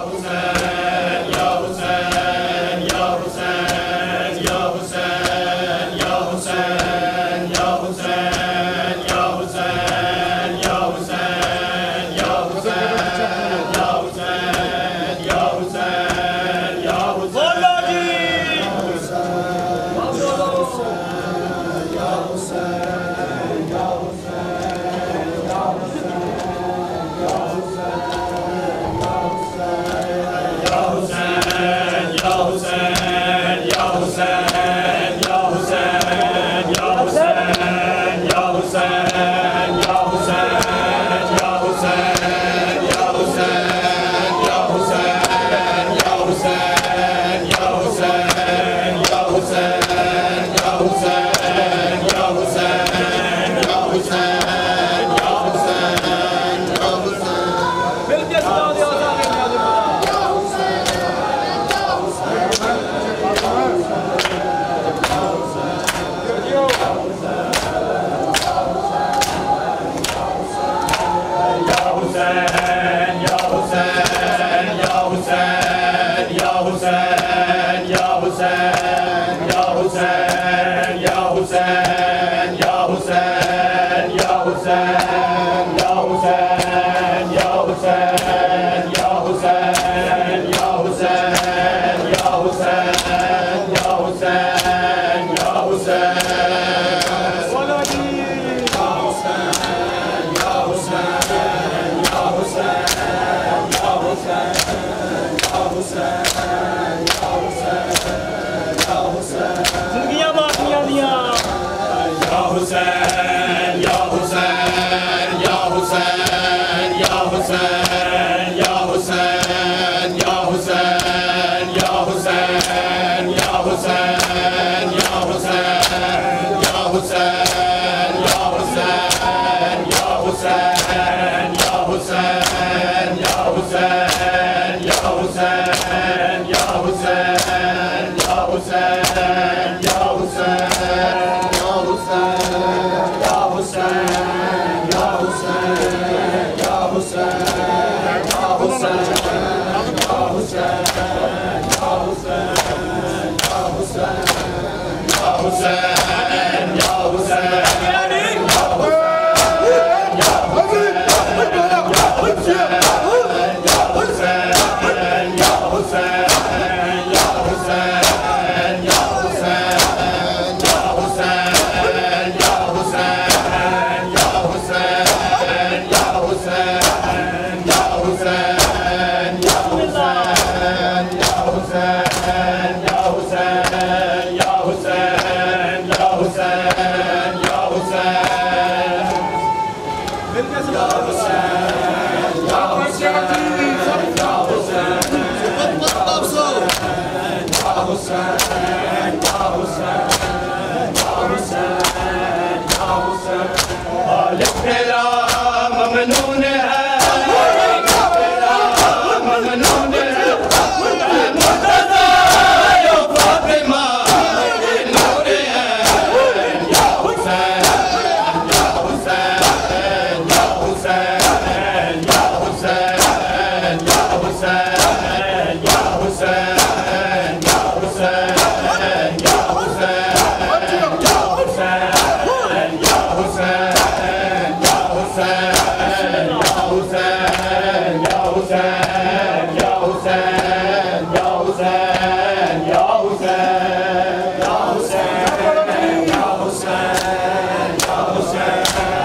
causa Yeah. Joseph. céu.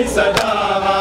it's a dharma.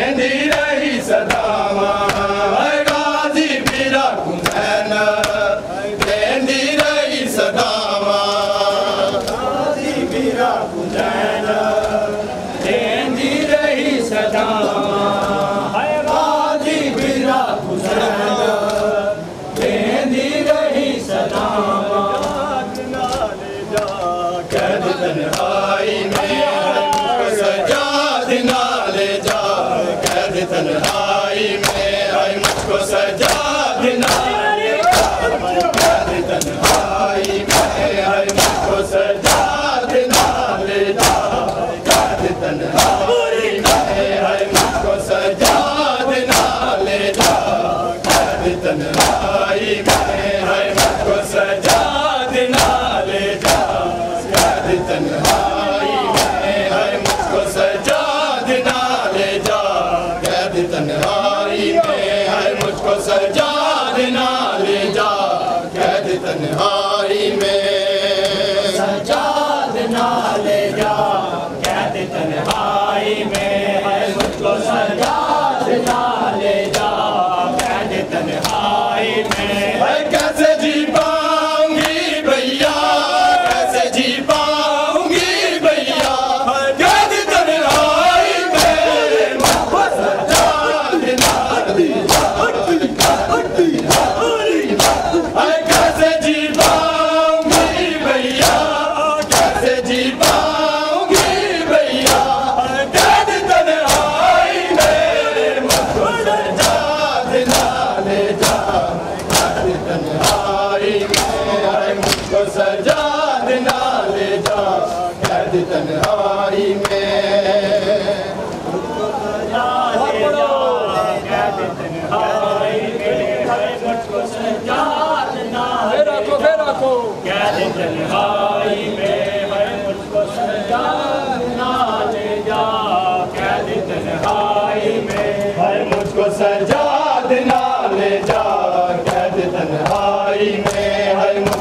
And standing. में है मुझको सजाद ना तन्हाई हारी में हारीी में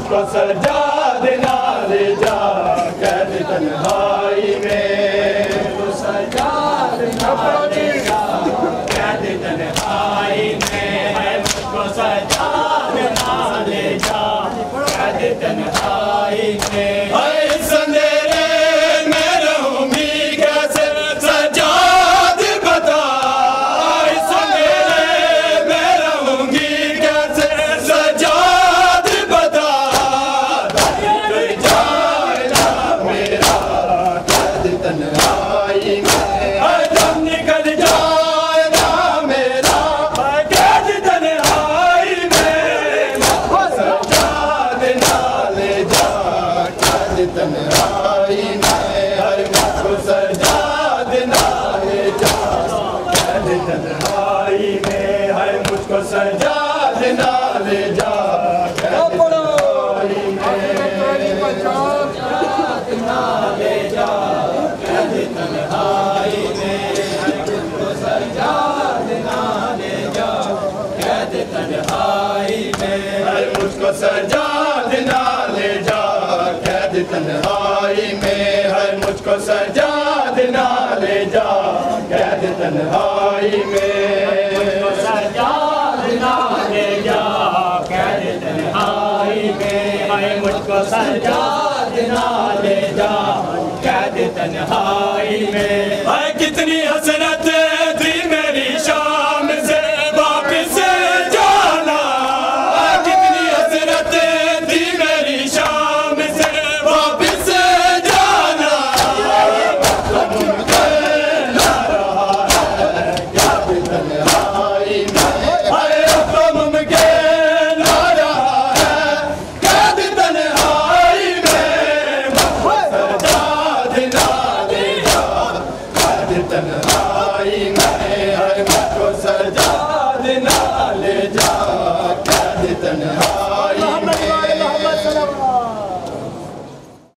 सजा नाले काई में सजाद नाले जा। में। कितनी हसरत